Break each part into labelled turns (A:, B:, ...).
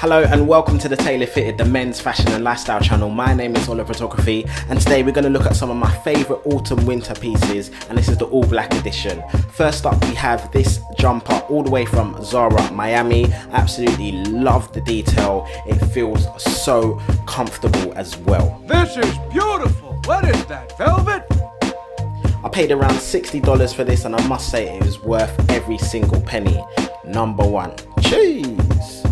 A: Hello and welcome to the Tailor Fitted, the men's fashion and lifestyle channel. My name is Olivertography and today we're going to look at some of my favourite autumn winter pieces and this is the all black edition. First up we have this jumper all the way from Zara Miami. Absolutely love the detail. It feels so comfortable as well.
B: This is beautiful. What is that, velvet?
A: I paid around $60 for this and I must say it is worth every single penny. Number one. Cheese!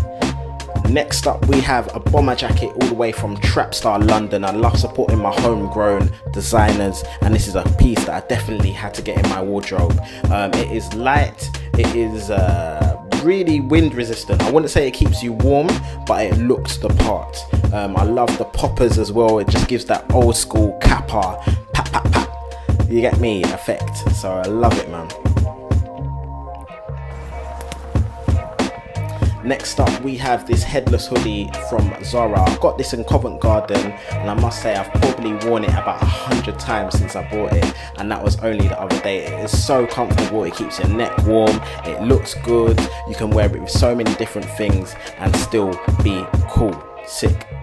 A: Next up, we have a bomber jacket all the way from Trapstar London. I love supporting my homegrown designers, and this is a piece that I definitely had to get in my wardrobe. Um, it is light, it is uh, really wind resistant. I wouldn't say it keeps you warm, but it looks the part. Um, I love the poppers as well, it just gives that old school kappa, you get me, effect. So I love it, man. Next up, we have this headless hoodie from Zara. I got this in Covent Garden, and I must say I've probably worn it about a hundred times since I bought it, and that was only the other day. It is so comfortable. It keeps your neck warm. It looks good. You can wear it with so many different things and still be cool. Sick.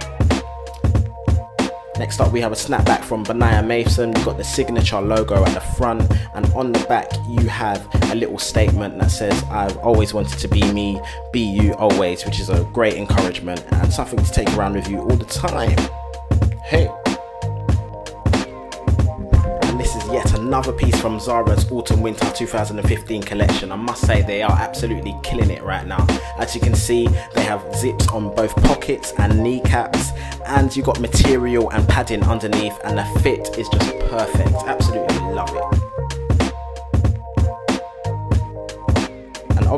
A: Next up we have a snapback from Benaiah Matheson. You've got the signature logo at the front and on the back you have a little statement that says I've always wanted to be me, be you always, which is a great encouragement and something to take around with you all the time. Hey yet another piece from Zara's Autumn Winter 2015 collection. I must say they are absolutely killing it right now. As you can see, they have zips on both pockets and kneecaps, and you got material and padding underneath, and the fit is just perfect. Absolutely love it.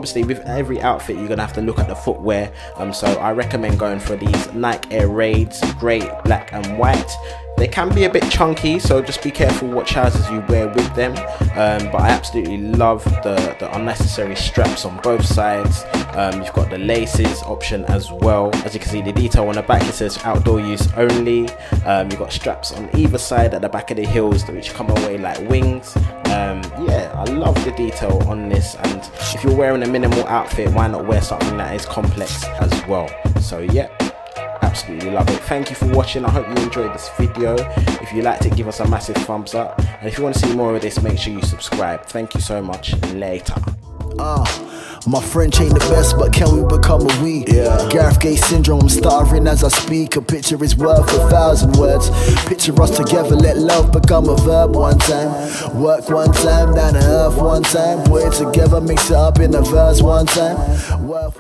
A: Obviously with every outfit you're gonna have to look at the footwear um, so I recommend going for these Nike Air Raids grey black and white they can be a bit chunky, so just be careful what trousers you wear with them. Um, but I absolutely love the, the unnecessary straps on both sides. Um, you've got the laces option as well. As you can see, the detail on the back it says outdoor use only. Um, you've got straps on either side at the back of the heels which come away like wings. Um, yeah, I love the detail on this. And if you're wearing a minimal outfit, why not wear something that is complex as well? So yeah absolutely love it. Thank you for watching. I hope you enjoyed this video. If you liked it give us a massive thumbs up. And if you want to see more of this make sure you subscribe. Thank you so much. Later.
C: Uh, my French ain't the best, but can we become a we? Yeah. Gareth Gay syndrome, starving as I speak. A picture is worth a thousand words. Picture us together, let love become a verb one time. Work one time, down to earth one time. It together, mix it up in a verse one time. Worth